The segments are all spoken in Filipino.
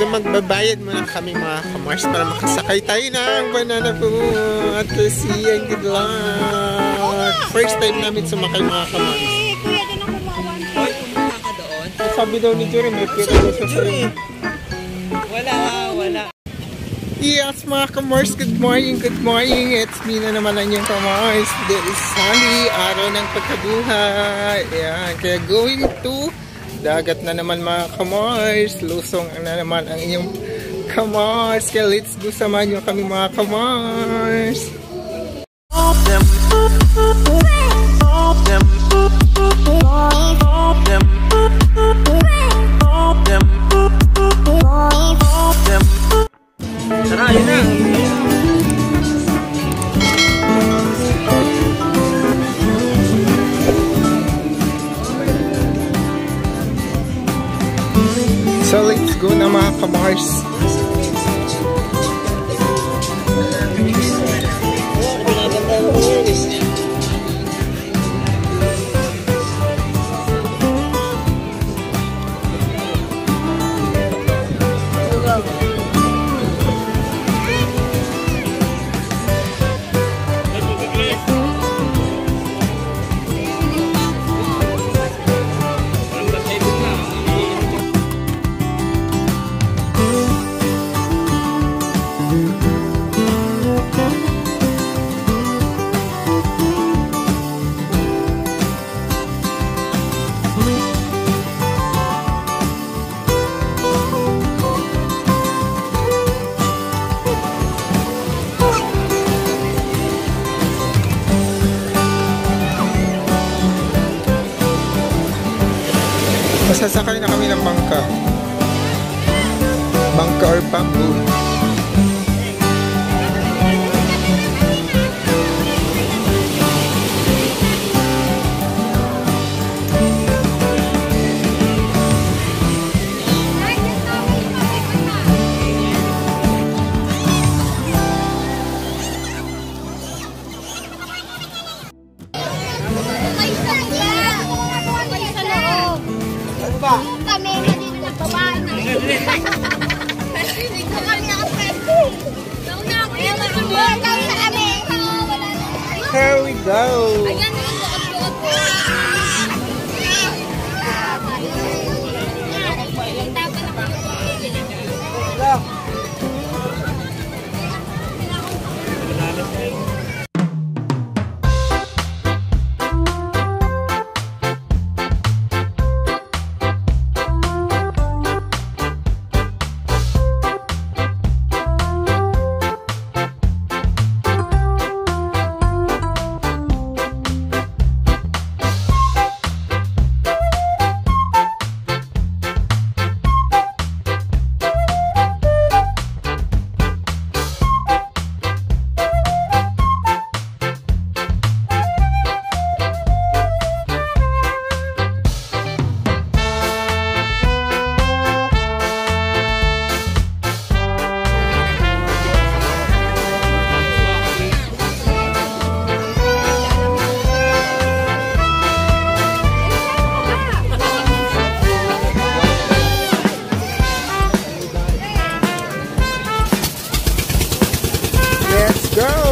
So magbabayad muna kami mga kamars para makasakay tayo ng banana boat. Kasi ang good luck. First time namin sumakay mga kamars. Eh, kuya, doon ako. Hoy, pumunta ka doon. Sabi daw ni Jerry, may pira. Wala, wala. Yes, mga kamars, good morning, good morning. It's me na naman ang inyong kamars. Today is Sunday, araw ng pagkabuhay. Ayan, kaya going to dagat na naman mga kamars. Lusong na naman ang inyong kamars. Kaya let's go samahan nyo kami mga kamars. Tara, Masasakay na kami ng bangka. Bangka or bamboo. Here we go! Girl!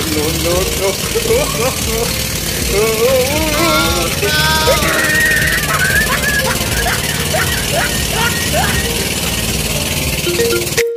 No, no, no, no.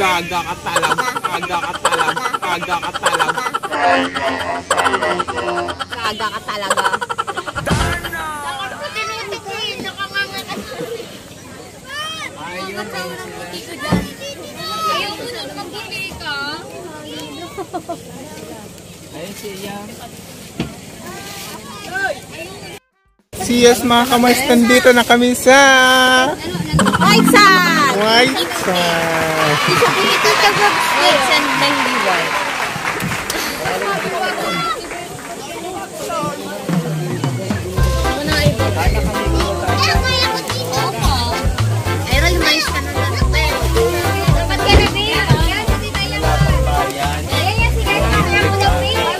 Gaga ka talag, gaga ka talag, gaga ka talag. Kaga ka talaga. Ayun, ka. Ayun siya. See us mga kamars, nandito na kami sa White sand! White Sand. Ito ba? White sand daw, Bea.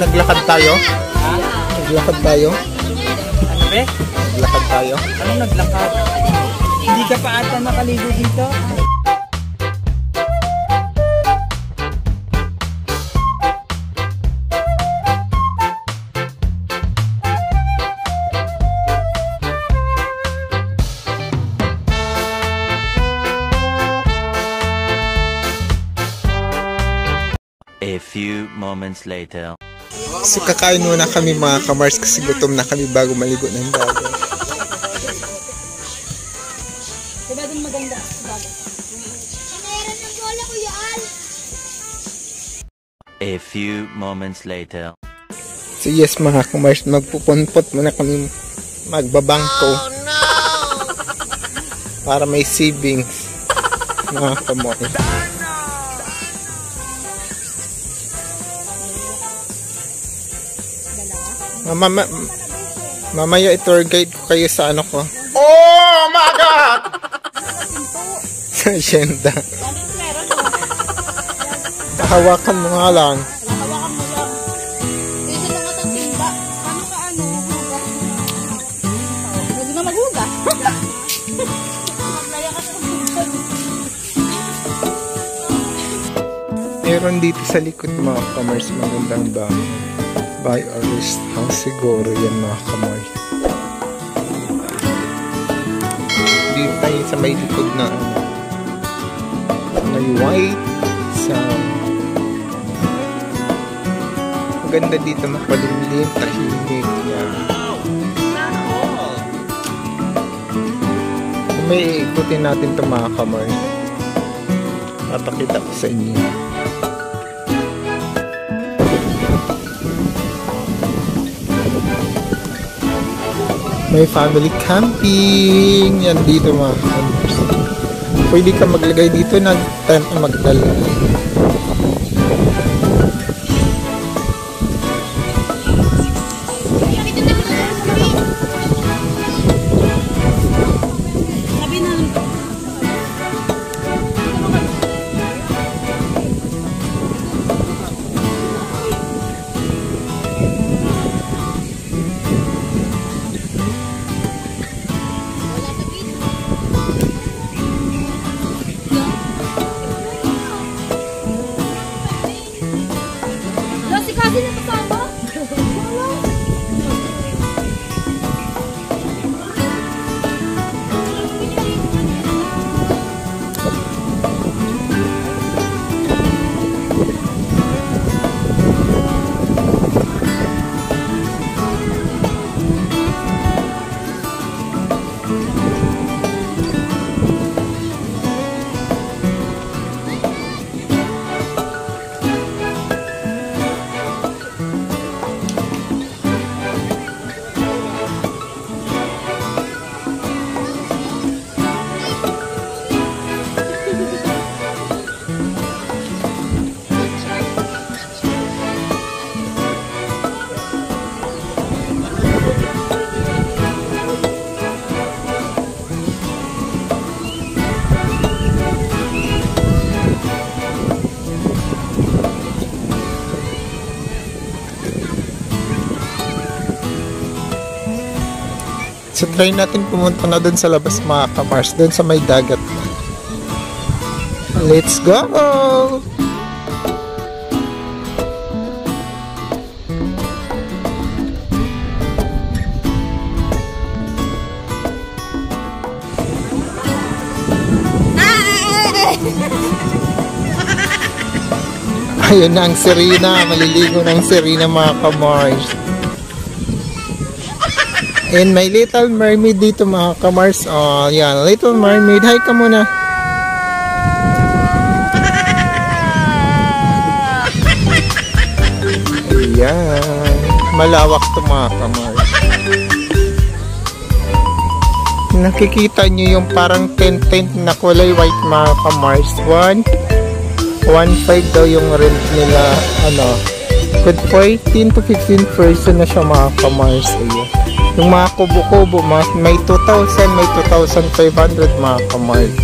Naglakad tayo? Naglakad tayo? Ano be? Naglakad tayo? Anong naglakad? Hindi ka pa ata nakaligo dito? A few moments later. So kakain muna kami mga kamars kasi gutom na kami bago maligo ng ng bola, Kuya Al. A few moments later. So yes mga kamars, magpupunpot muna kami magbabangko. Para may savings. Mga kamoy. Mama, ma, mamaya i-tour guide ko kayo sa ano ko. Oh my God! sa agenda. Hawakan mo nga lang. Ano ka ano? Meron dito sa likod mga kamars magandang bahay. By rest house siguro yan mga kamars. Dito tayo sa may likod na ano. May white sa maganda dito mapalimlim, tahimik yan. May ikutin natin ito mga kamars, papakita ko sa inyo. May family camping. Yan dito mga. Pwede ka maglagay dito ng tent na magdala. So try natin pumunta na dun sa labas mga kamars, dun sa may dagat. Let's go! Ayun na ang Serena, maliligo ng Serena mga kamars. And my little mermaid dito mga kamars. Oh, yan. Little mermaid. Hi ka muna. Ayan. Malawak to mga kamars. Nakikita nyo yung parang tent-tent na kulay white mga kamars. One, 1.5 daw yung rent nila. Ano, good 14 to 15 person na siya mga kamars. Ayan. Yung mga kubo-kubo, may 2,000, may 2,500 mga kamars.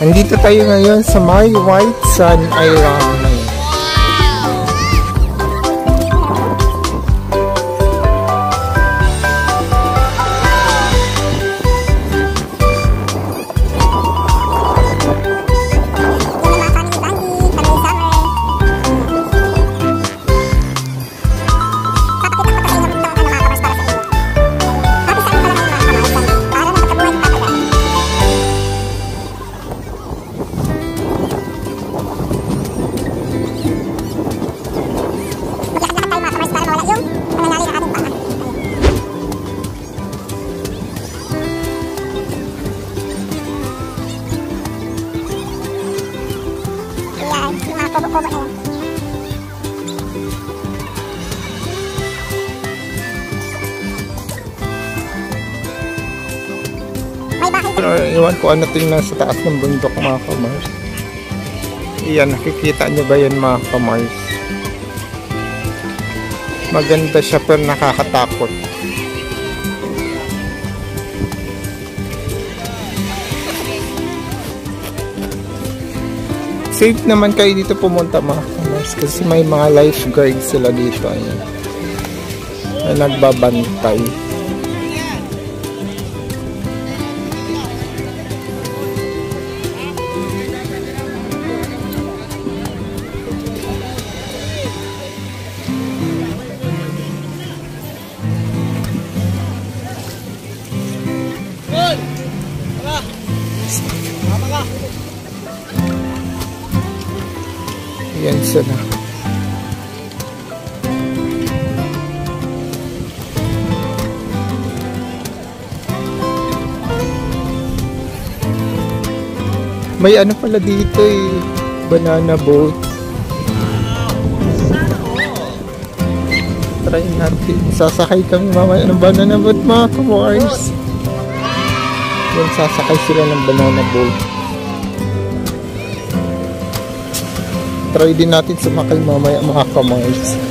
Andito tayo ngayon sa my White Sun Island. Iwan ko ano ito yung nasa taas ng bundok mga kamars. Iyan, nakikita nyo ba yan mga kamars? Maganda siya pero nakakatakot. Safe naman kayo dito pumunta mga kamars kasi may mga lifeguards sila dito. Ayan. Na nagbabantay. May ano pala dito eh. Banana boat. Try natin. Sasakay kami mamaya ng banana boat mga kamars. Yan, sasakay sila ng banana boat. Try din natin sumakay mamaya mga kamars.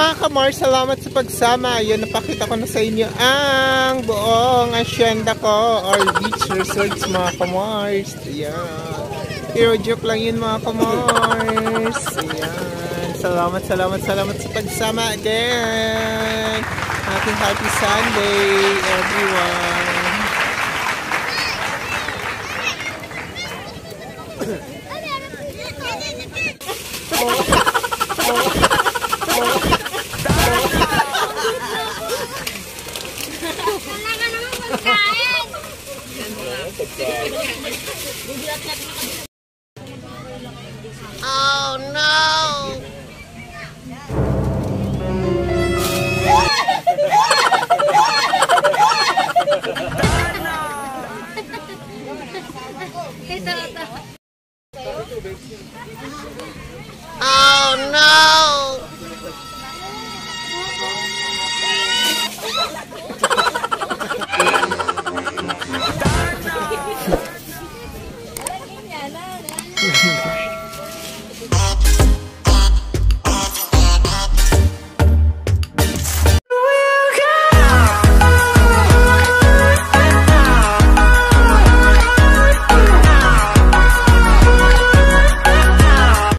Mga kamar, salamat sa pagsama. Yun, napakita ko na sa inyo ang buong asyenda ko or beach resorts mga kamars. Ayan. Pero joke lang yun mga kamars. Ayan. Salamat, salamat, salamat sa pagsama again. Happy happy Sunday everyone.